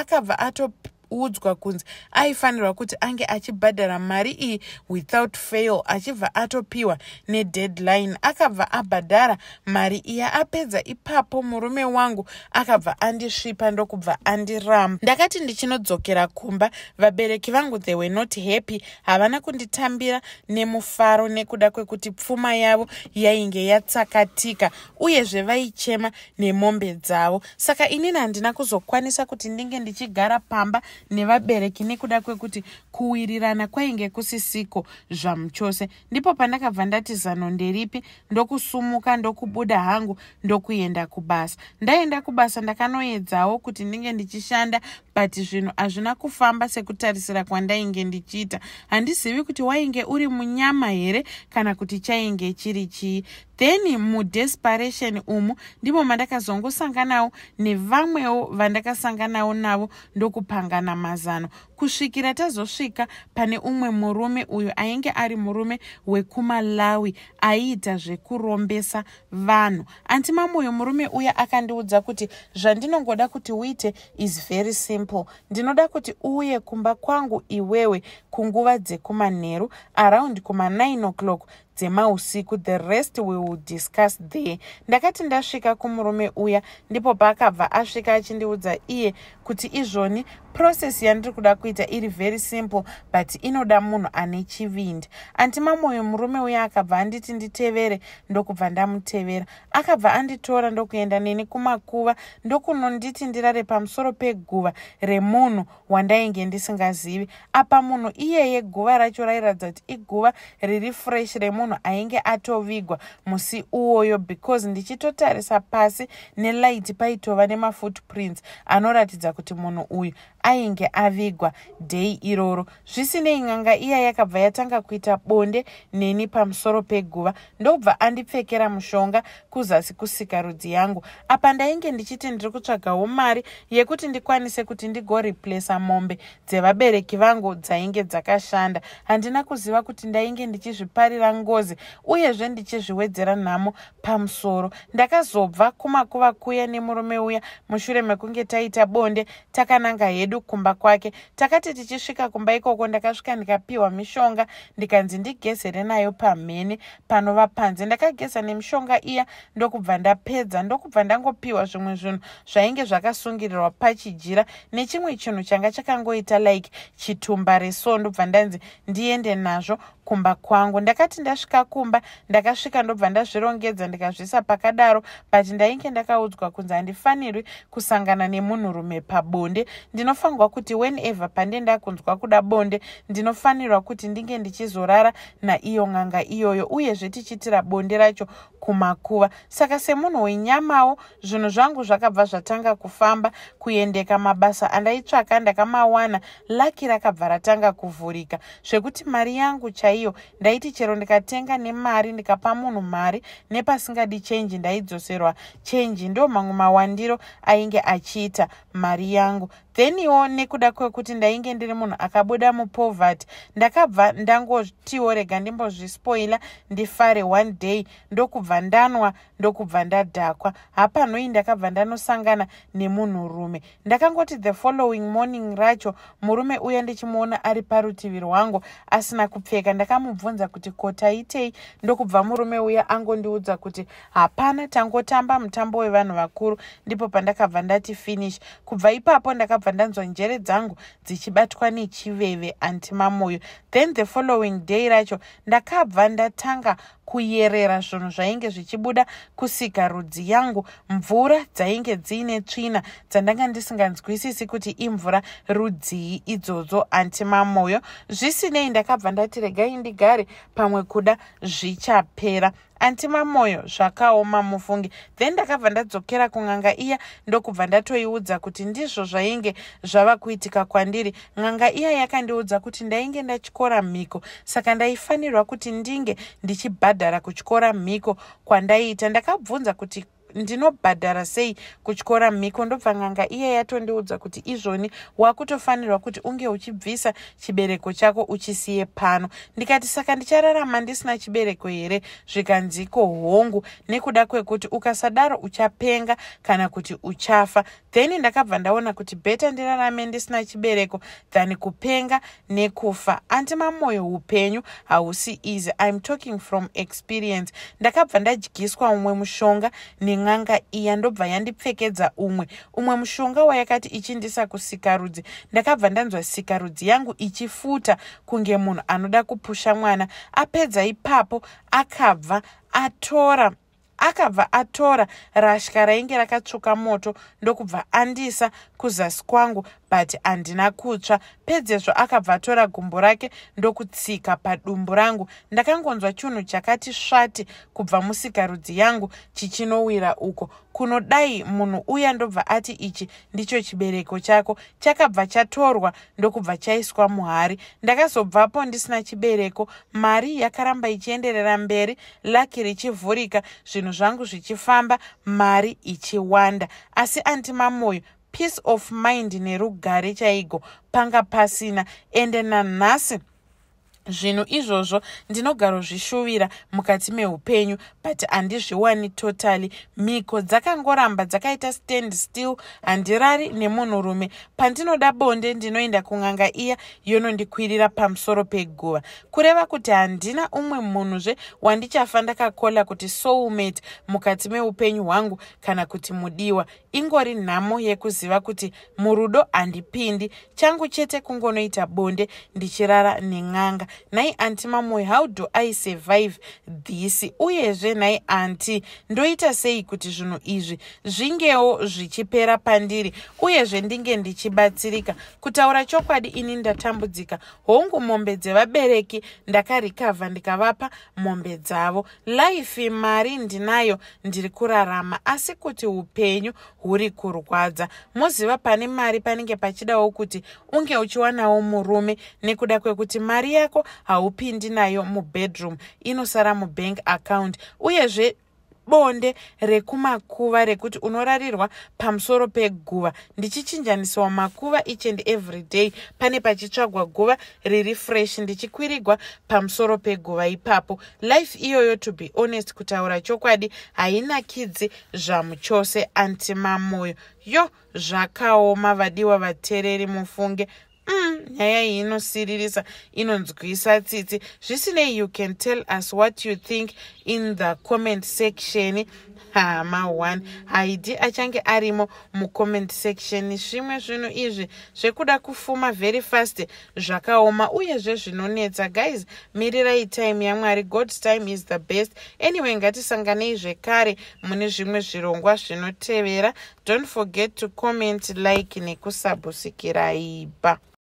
akabva atop udzwa kunzi aifanirwa kuti ange achibhadhara mari iyi without fail achibva atopiwa nedeadline. Akabva abhadhara mari iya apedza ipapo murume wangu akabva andisvipa ndokubva andiramba. Ndakati ndichinodzokera kumba vabereki vangu they were not happy. Havana kunditambira nemufaro nekuda kwekuti pfuma yavo yainge yatsakatika uyezve vaichema nemombe dzavo. Saka inini handina kuzokwanisa kuti ndinge ndichigara pamba nevabereki nekuda kwekuti kuwirirana kwainge kusisiko zvamuchose. Ndipo pandakabva ndati zano nderipi ndokusumuka ndokubuda hangu ndokuenda kubasa. Ndaenda kubasa ndakanoedzawo kuti ndinge ndichishanda but zvinhu hazvina kufamba sekutarisira kwandainge ndichiita. Handizivi kuti wainge uri munyama here kana kuti chainge chiri chii. Then mudesperation umu ndimo mandakazongosanganawo nevamwewo vandakasanganawo navo ndokupangana mazano. Kusvikira tazosvika pane umwe murume uyo ainge ari murume wekumalawi aiita zvekurombesa vanhu. Antimamoyo murume uya akandiudza kuti zvandinongoda kuti uite is very simple ndinoda kuti uye kumba kwangu iwewe kunguva dzekumanheru around kuma9 o'clock dzemausiku the rest we will discuss there. Ndakati ndasvika kumurume uya ndipo paakabva asvika achindiudza iye kuti izvoni process yandiri kuda kuita iri very simple but inoda munhu ane chivindi. Antimamoyo murume uya akabva anditi nditevere ndokubva ndamutevera. Akabva anditora ndokuenda neni kumakuva ndokunonditi ndirare pamusoro peguva remunhu wandainge ndisingazivi. Apa munhu iyeye guva racho rairatidza kuti iguva riri fresh remunhu ainge atovigwa musi uwoyo because ndichitotarisa pasi nelight paitova nemafootprints anoratidza kuti munhu uyu ainge avigwa dhei iroro. Zvisinei n'anga iya yakabva yatanga kuita bonde neni pamusoro peguva ndobva andipfekera mushonga kuzasi kusika rudzi yangu. Apa ndainge ndichiti ndiri kutsvagawo mari yekuti ndikwanise kuti ndigoreplesa mombe dzevabereki vangu dzainge dzakashanda. Handina kuziva kuti ndainge ndichizviparira ngozi uyezve ndichizviwedzera nhamo pamusoro. Ndakazobva kumakuva kuya nemurume uya mushure mekunge taita bonde takananga hedu kumba kwake. Takati tichisvika kumba ikoko ndakasvika ndikapiwa mishonga ndikanzi ndigezere nayo pamhene panova panze. Ndakageza nemishonga iya ndokubva ndapedza ndokubva ndangopiwa zvimwe zvinhu zvainge zvakasungirirwa pachijira. Nechimwe chinhu changa chakangoita like chitumba reso ndobva ndanzi ndiende nazvo kumba kwangu. Ndakati ndasvika kumba ndakasvika ndobva ndazvirongedza ndikazvisa pakadaro. But ndainge ndakaudzwa kunzi handifanirwi kusangana nemunhurume pabonde. Ndinofanirwa kuti whenever pandenda kunzwa kuda bonde ndinofanirwa kuti ndinge ndichizorara naiyo n'anga iyoyo uyezve tichiitira bonde racho kumakuva. Saka semunhu wenyamawo zvinhu zvangu zvakabva zvatanga kufamba kuendeka mabasa andaitsvaka ndakamawana laki rakabva ratanga kuvhurika. Zvekuti mari yangu chaiyo ndaiti chero ndikatenga nemari ndikapa munhu mari nepasingadi chenji ndaidzoserwa. Chenji ndo mamwe mawandiro ainge achiita mari yangu. Then iwo nekuda kwekuti ndainge ndiri munhu akabuda mupovert ndakabva ndangotiwo rega ndimbozvispoila ndifare one day ndokubva ndanwa ndokubva ndadhakwa. Hapanoi ndakabva ndanosangana nemunhurume. Ndakangoti the following morning racho murume uya ndichimuona ari parutivi rwangu asina kupfeka. Ndakamubvunza kuti kotaitei ndokubva murume uya angondiudza kuti hapana tangotamba mutambo wevanhu vakuru. Ndipo pandakabva ndati finish. Kubva ipapo ndakabva ndanzwa njere dzangu dzichibatwa nechiveve antimamoyo then the following day racho ndakabva ndatanga kuyerera zvinhu zvainge zvichibuda kusika rudzi yangu. Mvura dzainge dziine tsvina dzandanga ndisinganzwisisi kuti imvura rudzii idzodzo antimamoyo zvisinei ndakabva ndati regai ndigare pamwe kuda zvichapera antimamoyo zvakaoma mufungi. Then ndakabva ndadzokera kun'anga iya ndokubva ndatoiudza kuti ndizvo zvainge zvava kuitika kwandiri. N'anga iya yakandiudza kuti ndainge ndachikora mhiko saka ndaifanirwa kuti ndinge ndichibhadhara kuchikora mhiko kwandaiita ndakabvunza kuti ndinobhadhara sei kutyora mhiko? Ndobva nganga iye yatondiudza kuti izvoni wakutofanirwa kuti unge uchibvisa chibereko chako uchisiye pano. Ndikati saka ndichararama ndisina chibereko here? Zvikanziko hongu nekuda kwekuti ukasadaro uchapenga kana kuti uchafa. Then ndakabva ndaona kuti bheta ndirarame ndisina chibereko than kupenga nekufa. Andimamwoyo upenyu hausi easy. Iam talking from experience. Ndakabva ndadyiswa umwe mushonga nen'anga iya ndobva yandipfekedza umwe. Umwe mushonga wayakati ichindisa kusikarudzi ndakabva ndanzwa sikarudzi yangu ichifuta kunge munhu anoda kupusha mwana. Apedza ipapo akabva atora akabva atora rasya rainge rakatsvuka moto ndokubva andisa kuzasi kwangu but handina kutsva. Pedzezvo akabva atora gumbo rake ndokutsika padumbu rangu. Ndakangonzwa chinhu chakati svati kubva musikarudzi yangu chichinowira uko kunodai munhu uya ndobva ati ichi ndicho chibereko chako chakabva chatorwa ndokubva chaiswa muhari. Ndakazobvapo ndisina chibereko. Mari yakaramba ichienderera mberi laki richivhurika zvinhu zvangu zvichifamba mari ichiwanda. Asi andimamwoyo peace of mind nerugare chaigo panga pasina. Ende nanhasi zvinhu izvozvo ndinogaro zvishuvira mukati meupenyu but handizviwani totally. Mhiko dzakangoramba dzakaita stand still handirari nemunhurume. Pandinoda bonde ndinoenda kung'anga iya yonondikwirira pamusoro peguva. Kureva kuti handina umwe munhuzve wandichafa ndakakola kuti soulmate mukati meupenyu hwangu kana kuti mudiwa. Ingori nhamo yekuziva kuti murudo handipindi. Changu chete kungonoita bonde ndichirara nen'anga nhai anti mamoyo how do i survive this? Uyezve nhai anti ndoita sei kuti zvinhu izvi zvingewo zvichipera pandiri? Uyezve ndinge ndichibatsirika? Kutaura chokwadi ini ndatambudzika. Hongu mombe dzevabereki ndakarikavha ndikavapa mombe dzavo. Laifi mari ndinayo ndiri kurarama. Asi kuti upenyu huri kurwadza. Moziva pane mari panenge pachidawo kuti unge uchiwanawo murume nekuda kwekuti mari yako haupindi nayo mubedroom inosara mubank account. Uyezve bonde rekumakuva rekuti unorarirwa pamusoro peguva. Ndichichinjanisiwa makuva each and every day. Pane pachitsvagwa guva riri fresh ndichikwirigwa pamusoro peguva ipapo. Life iyoyo to be honest kutaura chokwadi hainakidzi zvamuchose antimamoyo yo zvakaoma vadiwa vateereri mufunge nyaya iyi inosiririsa inonzwisa tsitsi. Zvisinei you can tell us what you think in the comment section. Hama one. Haidi achange arimo mucomment section. Zvimwe zvinhu izvi zvekuda kufuma very fast zvakaoma uyezve zvinonetsa. Guys mirirai time yamwari. God's time is the best. Anyway ngatisanganei zvekare mune zvimwe zvirongwa zvinotevera. Don't forget to comment like nekusabhusikiraiba